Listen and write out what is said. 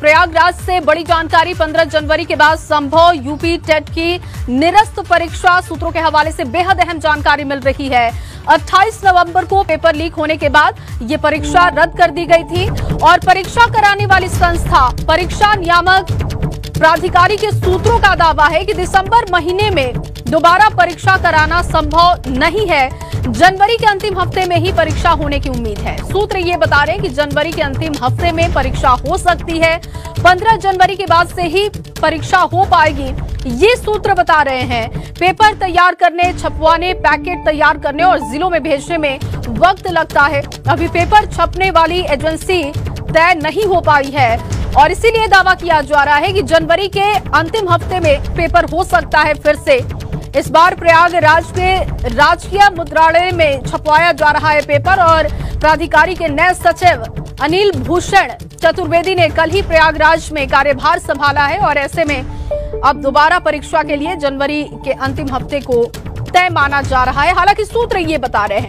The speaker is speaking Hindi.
प्रयागराज से बड़ी जानकारी 15 जनवरी के बाद संभव यूपी टेट की निरस्त परीक्षा सूत्रों के हवाले से बेहद अहम जानकारी मिल रही है। 28 नवंबर को पेपर लीक होने के बाद ये परीक्षा रद्द कर दी गई थी और परीक्षा कराने वाली संस्था, परीक्षा नियामक प्राधिकारी के सूत्रों का दावा है कि दिसंबर महीने में दोबारा परीक्षा कराना संभव नहीं है। जनवरी के अंतिम हफ़्ते में ही परीक्षा होने की उम्मीद है। सूत्र ये बता रहे हैं कि जनवरी के अंतिम हफ़्ते में परीक्षा हो सकती है। 15 जनवरी के बाद से ही परीक्षा हो पाएगी। ये सूत्र बता रहे हैं। पेपर तैयार करने, छपवाने, पैकेट तैयार करने और जिलों में भेजने में वक्त लगता है। अभी पेपर छपने वाली एजेंसी तय नहीं हो पाई है। और इसीलिए दावा किया जा रहा है कि जनवरी के अंतिम हफ़्ते में पेपर हो सकता है फिर से। इस बार प्रयागराज के राजकीय मुद्रालय में छपवाया जा रहा है पेपर और प्राधिकारी के नए सचिव अनिल भूषण चतुर्वेदी ने कल ही प्रयागराज में कार्यभार संभाला है और ऐसे में अब दोबारा परीक्षा के लिए जनवरी के अंतिम हफ़्ते को तय माना जा रहा है। हालाँकि सूत्र ये बता रहे हैं।